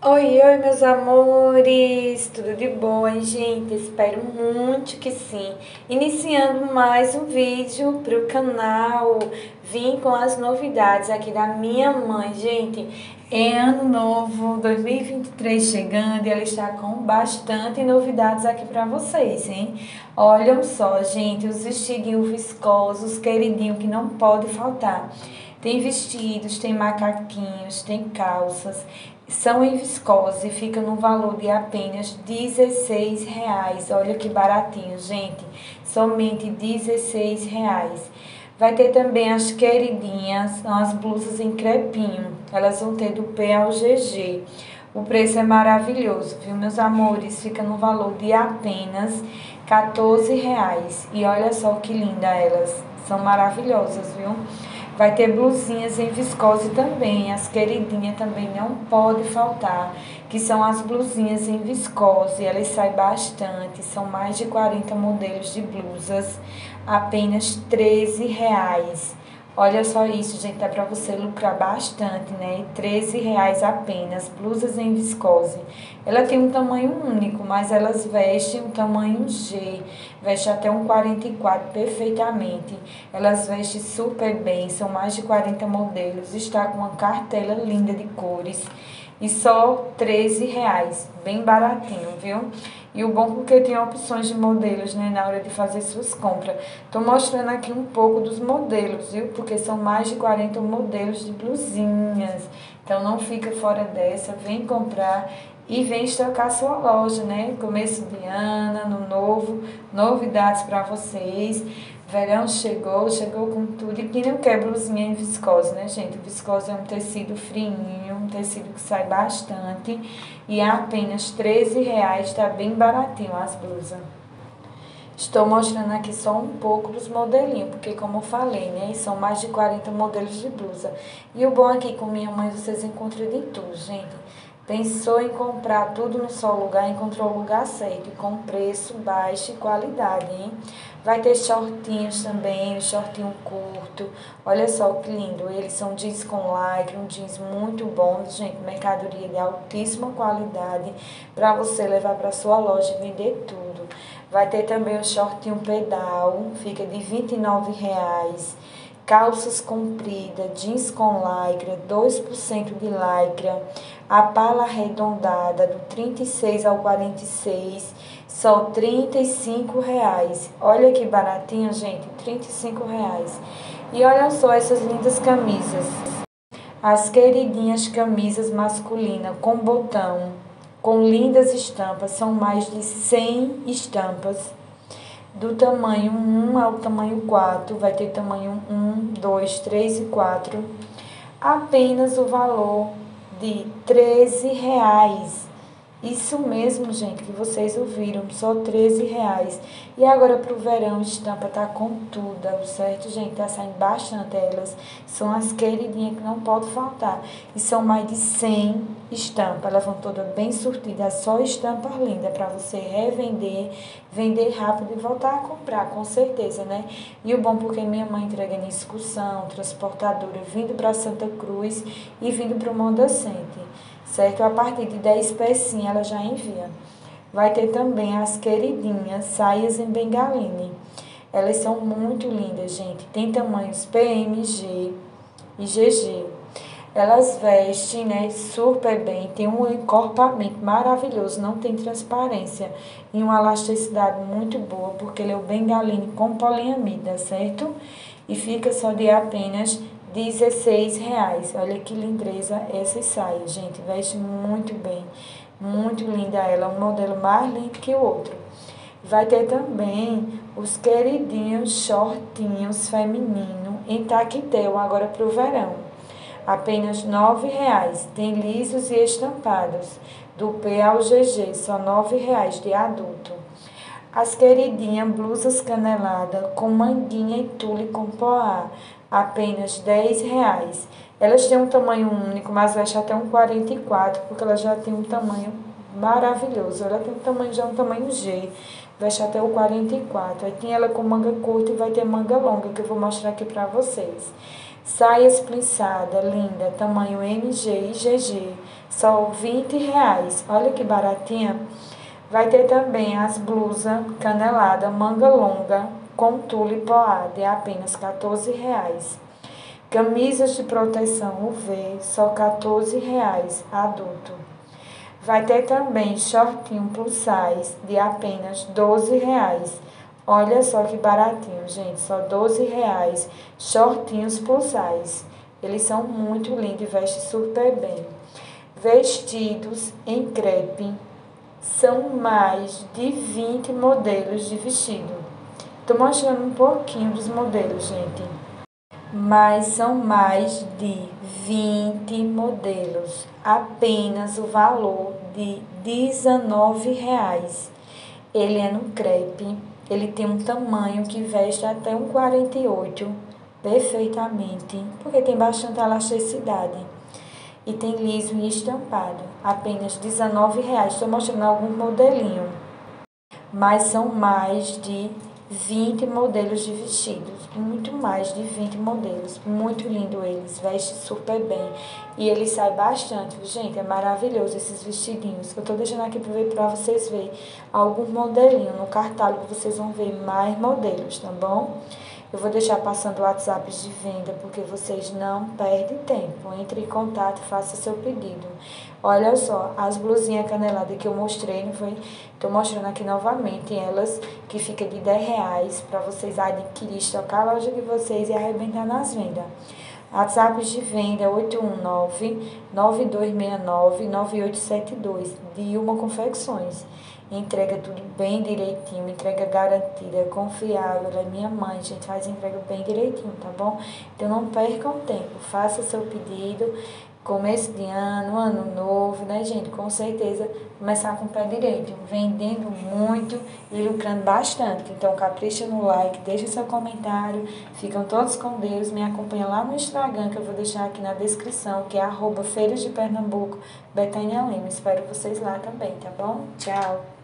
Oi, oi, meus amores! Tudo de boa, gente? Espero muito que sim. Iniciando mais um vídeo para o canal. Vim com as novidades aqui da minha mãe, gente. É ano novo, 2023 chegando e ela está com bastante novidades aqui para vocês, hein? Olham só, gente, os vestidinhos viscosos, queridinho, que não pode faltar. Tem vestidos, tem macaquinhos, tem calças são em viscose fica no valor de apenas 16 reais. Olha que baratinho, gente. Somente 16 reais. Vai ter também as queridinhas, são as blusas em crepinho. Elas vão ter do P ao GG. O preço é maravilhoso, viu, meus amores? Fica no valor de apenas 14 reais. E olha só que linda elas. São maravilhosas, viu? Vai ter blusinhas em viscose também, as queridinhas também não pode faltar, que são as blusinhas em viscose, elas saem bastante, são mais de 40 modelos de blusas, apenas 13 reais. Olha só isso, gente, dá para você lucrar bastante, né? R$ reais apenas, blusas em viscose. Ela tem um tamanho único, mas elas vestem um tamanho G, veste até um 44 perfeitamente. Elas vestem super bem, são mais de 40 modelos, está com uma cartela linda de cores e só 13 reais, bem baratinho, viu? E o bom porque tem opções de modelos, né, na hora de fazer suas compras. Tô mostrando aqui um pouco dos modelos, viu? Porque são mais de 40 modelos de blusinhas. Então não fica fora dessa, vem comprar e vem estocar sua loja, né? Começo de ano, no novo, novidades para vocês. Verão chegou, chegou com tudo. E quem não quer blusinha em viscose, né, gente? O viscose é um tecido frinho, um tecido que sai bastante. E é apenas 13 reais, tá bem baratinho as blusas. Estou mostrando aqui só um pouco dos modelinhos, porque como eu falei, né, são mais de 40 modelos de blusa. E o bom aqui com minha mãe, vocês encontram de tudo, gente. Pensou em comprar tudo no só lugar, encontrou o lugar certo, com preço baixo e qualidade, hein? Vai ter shortinhos também, shortinho curto. Olha só que lindo, eles são jeans com lycra, um jeans muito bom, gente, mercadoria de altíssima qualidade para você levar para sua loja e vender tudo. Vai ter também o shortinho pedal, fica de R$ reais calças compridas, jeans com lycra, 2% de lycra, a pala arredondada do 36 ao 46, só 35 reais. Olha que baratinho, gente, 35 reais. E olha só essas lindas camisas. As queridinhas camisas masculinas com botão, com lindas estampas, são mais de 100 estampas do tamanho 1 ao tamanho 4, vai ter tamanho 1, 2, 3 e 4, apenas o valor de 13 reais. Isso mesmo, gente, que vocês ouviram, só 13 reais. E agora pro verão, estampa tá com tudo, certo, gente? Tá saindo bastante elas. São as queridinhas que não pode faltar. E são mais de 100 estampas. Elas vão todas bem surtidas, só estampa linda para você revender, vender rápido e voltar a comprar, com certeza, né? E o bom porque minha mãe entrega em excursão, transportadora, vindo para Santa Cruz e vindo para o Moda Center certo? A partir de 10 pecinhas ela já envia. Vai ter também as queridinhas, saias em bengaline. Elas são muito lindas, gente. Tem tamanhos PMG e GG. Elas vestem, né, super bem. Tem um encorpamento maravilhoso, não tem transparência. E uma elasticidade muito boa, porque ele é o bengaline com poliamida, certo? E fica só de apenas 16 reais. Olha que lindeza essa saia, gente. Veste muito bem. Muito linda ela. Um modelo mais lindo que o outro. Vai ter também os queridinhos shortinhos feminino em taquetel agora para o verão. Apenas R$ reais. Tem lisos e estampados. Do P ao GG, só R$ reais de adulto. As queridinhas blusas canelada com manguinha e tule com poá apenas 10 reais. Elas têm um tamanho único, mas veste até um 44, porque ela já tem um tamanho maravilhoso. Ela tem um tamanho, já um tamanho G, veste até o 44. Aí tem ela com manga curta e vai ter manga longa, que eu vou mostrar aqui pra vocês. Saia esplinçada, linda, tamanho MG e GG, só 20 reais. Olha que baratinha. Vai ter também as blusas canelada manga longa com tule poá de apenas 14 reais. Camisas de proteção UV, só 14 reais adulto. Vai ter também shortinho plus size de apenas 12 reais. Olha só que baratinho, gente, só 12 reais. Shortinhos plus size. Eles são muito lindos e vestem super bem. Vestidos em crepe. São mais de 20 modelos de vestido. Estou mostrando um pouquinho dos modelos, gente. Mas são mais de 20 modelos. Apenas o valor de R$19,00. Ele é no crepe. Ele tem um tamanho que veste até um 48 perfeitamente, porque tem bastante elasticidade. E tem liso e estampado, apenas R$19,00. Estou mostrando algum modelinho, mas são mais de 20 modelos de vestidos, muito mais de 20 modelos, muito lindo eles, veste super bem e ele sai bastante, gente, é maravilhoso esses vestidinhos. Eu tô deixando aqui para ver vocês verem algum modelinho no catálogo, vocês vão ver mais modelos, tá bom? Eu vou deixar passando WhatsApp de venda porque vocês não perdem tempo. Entre em contato faça seu pedido. Olha só, as blusinhas caneladas que eu mostrei, não foi? Estou mostrando aqui novamente elas, que fica de 10 reais para vocês adquirir, estocar a loja de vocês e arrebentar nas vendas. WhatsApp de venda 819-9269-9872, Dilma Confecções. Entrega tudo bem direitinho, entrega garantida, confiável. É minha mãe, a gente faz entrega bem direitinho, tá bom? Então não percam tempo, faça seu pedido. Começo de ano, ano novo, né, gente? Com certeza começar com o pé direito, vendendo muito e lucrando bastante. Então capricha no like, deixa seu comentário. Ficam todos com Deus. Me acompanha lá no Instagram, que eu vou deixar aqui na descrição, que é arroba Feiras de Pernambuco, Betânia Lima. Espero vocês lá também, tá bom? Tchau!